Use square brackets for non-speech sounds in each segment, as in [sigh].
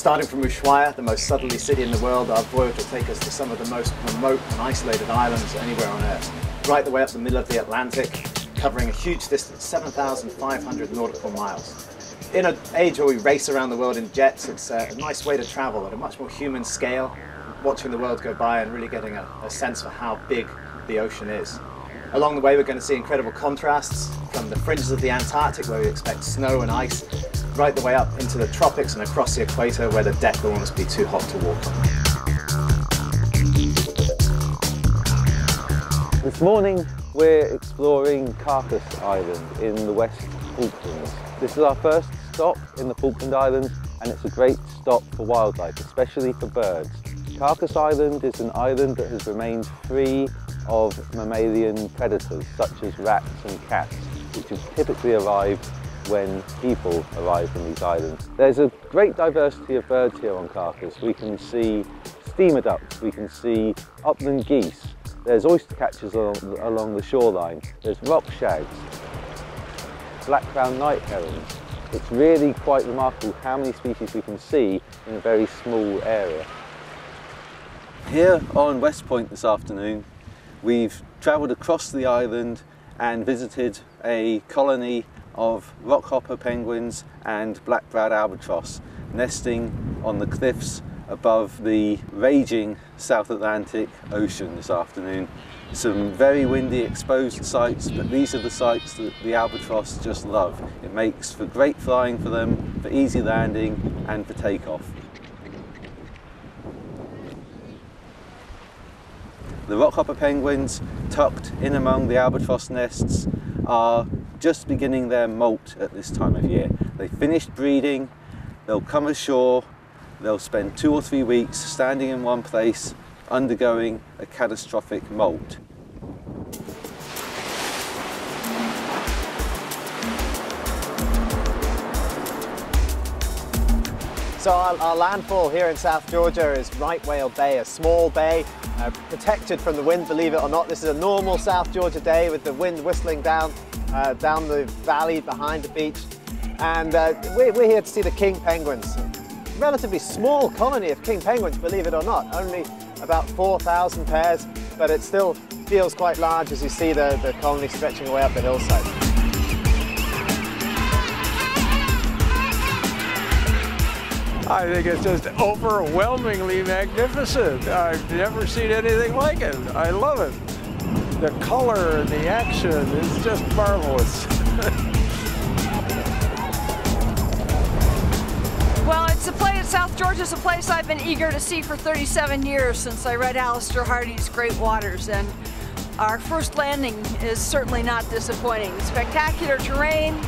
Starting from Ushuaia, the most southerly city in the world, our voyage will take us to some of the most remote and isolated islands anywhere on Earth. Right the way up the middle of the Atlantic, covering a huge distance, 7,500 nautical miles. In an age where we race around the world in jets, it's a nice way to travel at a much more human scale, watching the world go by and really getting a, a sense for how big the ocean is. Along the way, we're going to see incredible contrasts from the fringes of the Antarctic, where we expect snow and ice, right the way up into the tropics and across the equator, where the deck will almost be too hot to walk on. This morning, we're exploring Carcass Island in the West Falklands. This is our first stop in the Falkland Islands, and it's a great stop for wildlife, especially for birds. Carcass Island is an island that has remained free of mammalian predators such as rats and cats, which have typically arrived when people arrive in these islands. There's a great diversity of birds here on Carcass. We can see steamer ducks, we can see upland geese, there's oyster catchers along, along the shoreline, there's rock shags, black-crowned night herons. It's really quite remarkable how many species we can see in a very small area. Here on West Point this afternoon, we've travelled across the island and visited a colony of rockhopper penguins and black-browed albatross nesting on the cliffs above the raging South Atlantic Ocean this afternoon. Some very windy exposed sites, but these are the sites that the albatross just love. It makes for great flying for them, for easy landing and for takeoff. The rockhopper penguins, tucked in among the albatross nests, are just beginning their molt at this time of year. They finished breeding, they'll come ashore, they'll spend two or three weeks standing in one place, undergoing a catastrophic molt. So our, our, landfall here in South Georgia is Right Whale Bay, a small bay uh, protected from the wind, believe it or not. This is a normal South Georgia day with the wind whistling down, uh, down the valley behind the beach. And uh, we're, we're here to see the king penguins. Relatively small colony of king penguins, believe it or not. Only about 4,000 pairs, but it still feels quite large as you see the, the colony stretching away up the hillside. I think it's just overwhelmingly magnificent. I've never seen anything like it. I love it. The color and the action is just marvelous. [laughs] well, it's a place, South Georgia's a place I've been eager to see for 37 years since I read Alister Hardy's Great Waters. And our first landing is certainly not disappointing. Spectacular terrain,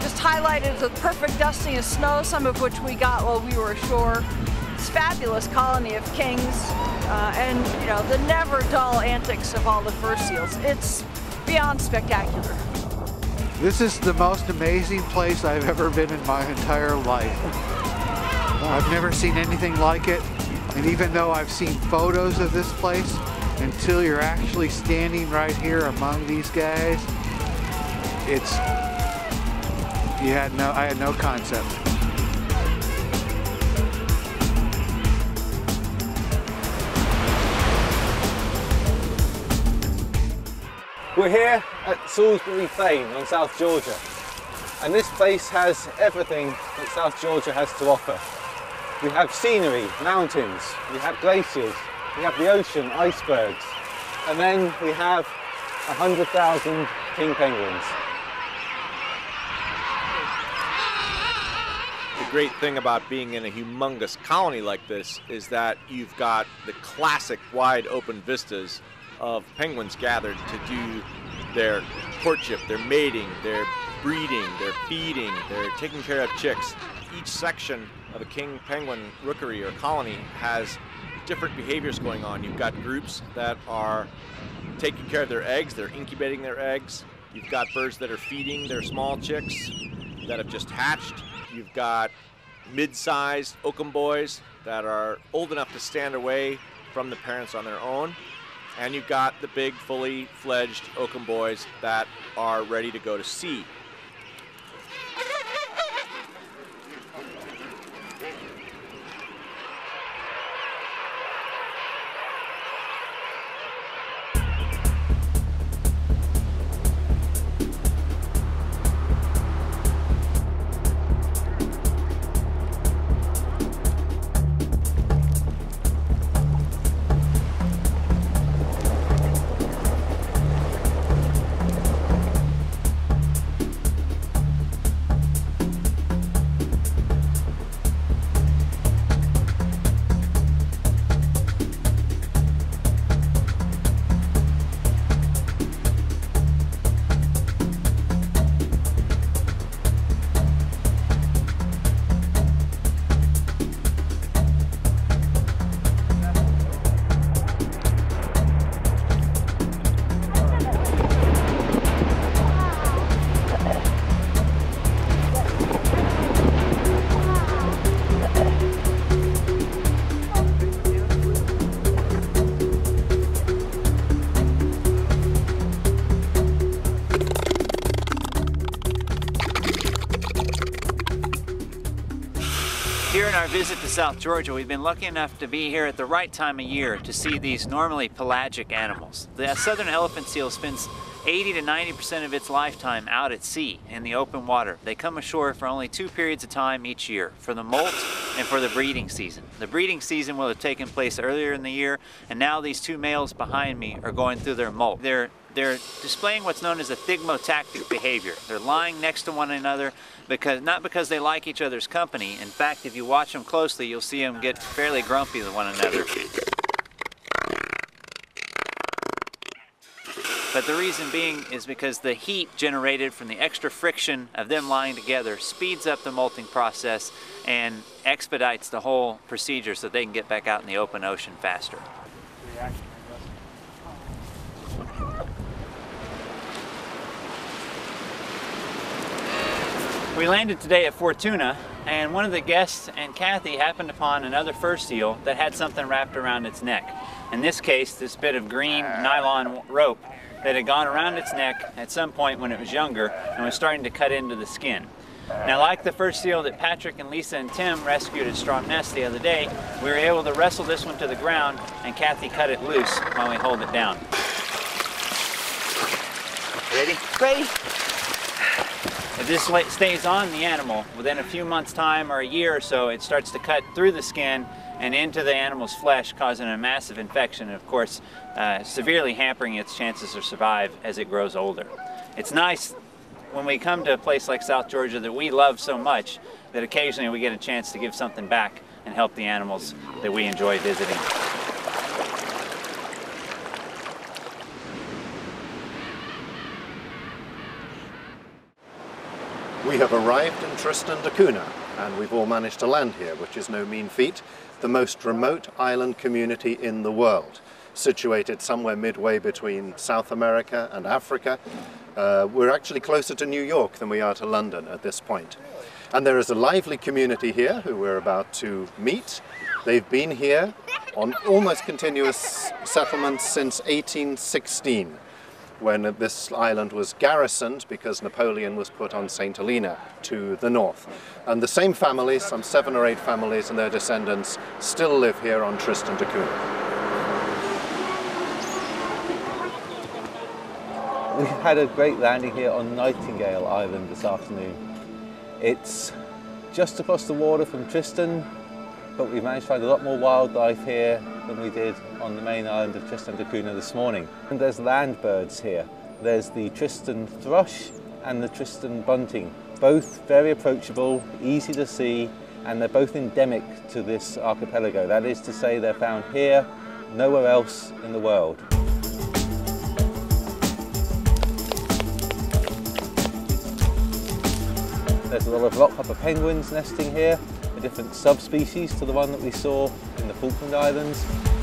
just highlighted the perfect dusting of snow, some of which we got while we were ashore. This fabulous colony of kings, uh, and you know the never dull antics of all the fur seals. It's beyond spectacular. This is the most amazing place I've ever been in my entire life. I've never seen anything like it, and even though I've seen photos of this place, until you're actually standing right here among these guys, it's had no, I had no concept. We're here at Salisbury Plain on South Georgia. And this place has everything that South Georgia has to offer. We have scenery, mountains, we have glaciers, we have the ocean, icebergs, and then we have 100,000 king penguins. Great thing about being in a humongous colony like this is that you've got the classic wide open vistas of penguins gathered to do their courtship, their mating, their breeding, their feeding, their taking care of chicks. Each section of a king penguin rookery or colony has different behaviors going on. You've got groups that are taking care of their eggs, they're incubating their eggs. You've got birds that are feeding their small chicks that have just hatched. You've got mid-sized oakum boys that are old enough to stand away from the parents on their own. And you've got the big, fully fledged oakum boys that are ready to go to sea. Our visit to South Georgia, we've been lucky enough to be here at the right time of year to see these normally pelagic animals. The southern elephant seal spends 80 to 90% of its lifetime out at sea in the open water. They come ashore for only two periods of time each year, for the molt and for the breeding season. The breeding season will have taken place earlier in the year, and now these two males behind me are going through their molt. They're they're displaying what's known as a thigmotactic behavior. They're lying next to one another because not because they like each other's company. In fact, if you watch them closely, you'll see them get fairly grumpy with one another. But the reason being is because the heat generated from the extra friction of them lying together speeds up the molting process and expedites the whole procedure so they can get back out in the open ocean faster. We landed today at Fortuna and one of the guests and Kathy happened upon another fur seal that had something wrapped around its neck. In this case, this bit of green nylon rope that had gone around its neck at some point when it was younger and was starting to cut into the skin. Now, like the first seal that Patrick and Lisa and Tim rescued at Stromness the other day, we were able to wrestle this one to the ground and Kathy cut it loose while we hold it down. Ready? Ready? If this stays on the animal, within a few months' time or a year or so, it starts to cut through the skin and into the animal's flesh, causing a massive infection and, of course, uh, severely hampering its chances to survive as it grows older. It's nice when we come to a place like South Georgia that we love so much that occasionally we get a chance to give something back and help the animals that we enjoy visiting. We have arrived in Tristan da Cunha and we've all managed to land here, which is no mean feat, the most remote island community in the world, situated somewhere midway between South America and Africa. Uh, we're actually closer to New York than we are to London at this point. And there is a lively community here who we're about to meet. They've been here on almost continuous settlements since 1816 when this island was garrisoned because Napoleon was put on St. Helena to the north. And the same families, some seven or eight families and their descendants, still live here on Tristan da Cunha. We had a great landing here on Nightingale Island this afternoon. It's just across the water from Tristan, but we managed to find a lot more wildlife here than we did on the main island of Tristan da Cunha this morning. And there's land birds here. There's the Tristan thrush and the Tristan bunting. Both very approachable, easy to see, and they're both endemic to this archipelago. That is to say they're found here, nowhere else in the world. There's a lot of rockhopper penguins nesting here, different subspecies to the one that we saw in the Falkland Islands.